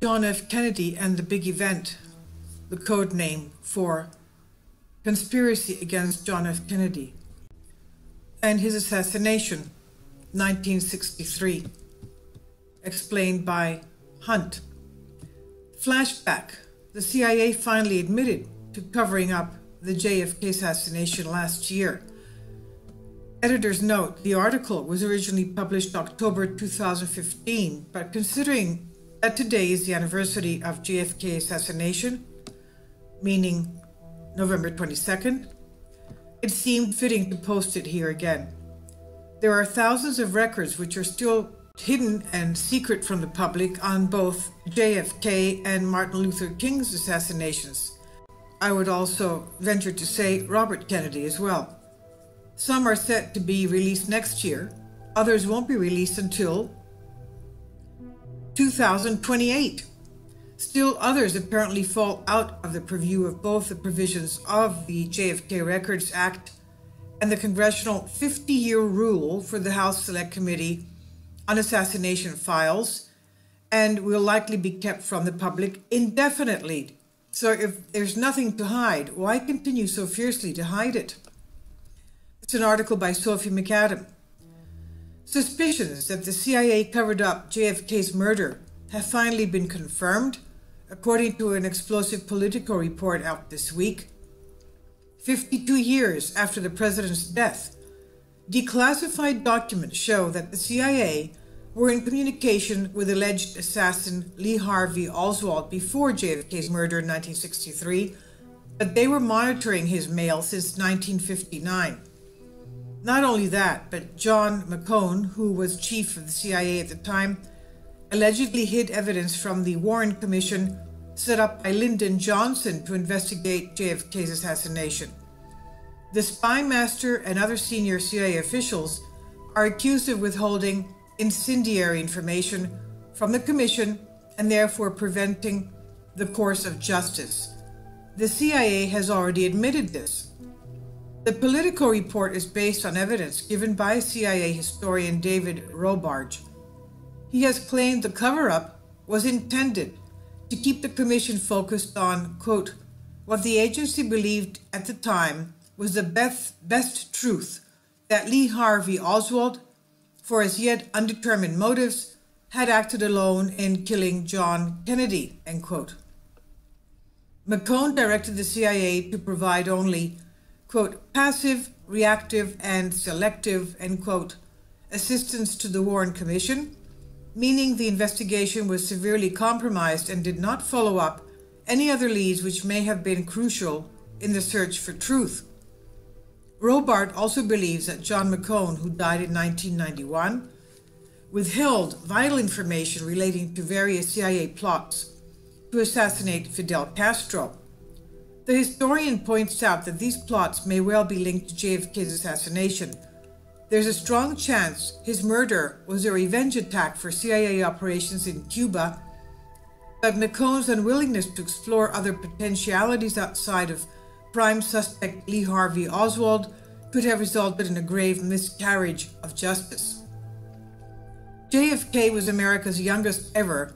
John F. Kennedy and the Big Event, the code name for Conspiracy Against John F. Kennedy, and his assassination, 1963, explained by Hunt. Flashback The CIA finally admitted to covering up the JFK assassination last year. Editor's note The article was originally published October 2015, but considering today is the anniversary of JFK assassination, meaning November 22nd, it seemed fitting to post it here again. There are thousands of records which are still hidden and secret from the public on both JFK and Martin Luther King's assassinations. I would also venture to say Robert Kennedy as well. Some are set to be released next year, others won't be released until 2028. Still, others apparently fall out of the purview of both the provisions of the JFK Records Act and the congressional 50 year rule for the House Select Committee on Assassination Files, and will likely be kept from the public indefinitely. So, if there's nothing to hide, why continue so fiercely to hide it? It's an article by Sophie McAdam. Suspicions that the CIA covered up JFK's murder have finally been confirmed, according to an explosive Politico report out this week. 52 years after the president's death, declassified documents show that the CIA were in communication with alleged assassin Lee Harvey Oswald before JFK's murder in 1963, but they were monitoring his mail since 1959. Not only that, but John McCone, who was chief of the CIA at the time, allegedly hid evidence from the Warren Commission set up by Lyndon Johnson to investigate JFK's assassination. The spy master and other senior CIA officials are accused of withholding incendiary information from the Commission and therefore preventing the course of justice. The CIA has already admitted this. The Politico report is based on evidence given by CIA historian David Robarge. He has claimed the cover up was intended to keep the Commission focused on, quote, what the agency believed at the time was the best, best truth that Lee Harvey Oswald, for as yet undetermined motives, had acted alone in killing John Kennedy, end quote. McCone directed the CIA to provide only quote, passive, reactive, and selective, end quote, assistance to the Warren Commission, meaning the investigation was severely compromised and did not follow up any other leads which may have been crucial in the search for truth. Robarge also believes that John McCone, who died in 1991, withheld vital information relating to various CIA plots to assassinate Fidel Castro the historian points out that these plots may well be linked to JFK's assassination. There's a strong chance his murder was a revenge attack for CIA operations in Cuba, but McCone's unwillingness to explore other potentialities outside of prime suspect Lee Harvey Oswald could have resulted in a grave miscarriage of justice. JFK was America's youngest ever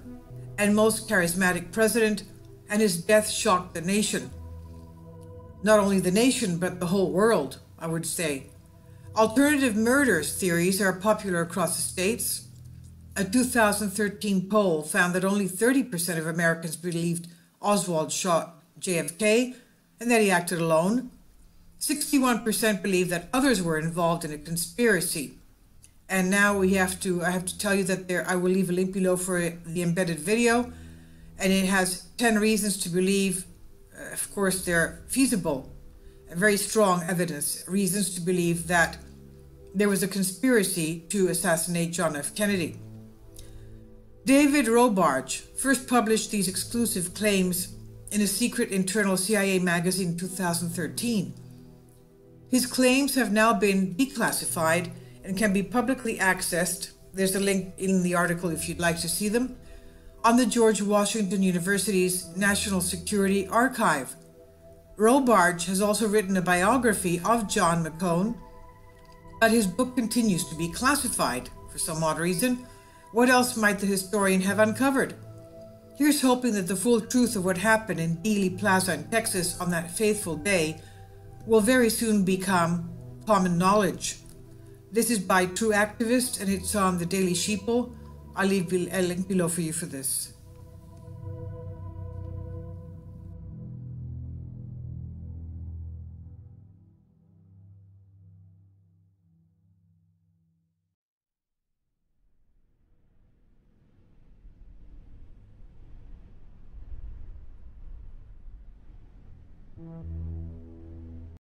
and most charismatic president, and his death shocked the nation not only the nation, but the whole world, I would say. Alternative murders theories are popular across the states. A 2013 poll found that only 30% of Americans believed Oswald shot JFK and that he acted alone. 61% believe that others were involved in a conspiracy. And now we have to, I have to tell you that there, I will leave a link below for the embedded video. And it has 10 reasons to believe of course, they're feasible, very strong evidence, reasons to believe that there was a conspiracy to assassinate John F. Kennedy. David Robarge first published these exclusive claims in a secret internal CIA magazine in 2013. His claims have now been declassified and can be publicly accessed. There's a link in the article if you'd like to see them on the George Washington University's National Security Archive. Robarge has also written a biography of John McCone, but his book continues to be classified for some odd reason. What else might the historian have uncovered? Here's hoping that the full truth of what happened in Dealey Plaza in Texas on that faithful day will very soon become common knowledge. This is by True Activist and it's on the Daily Sheeple. I'll leave a link below for you for this.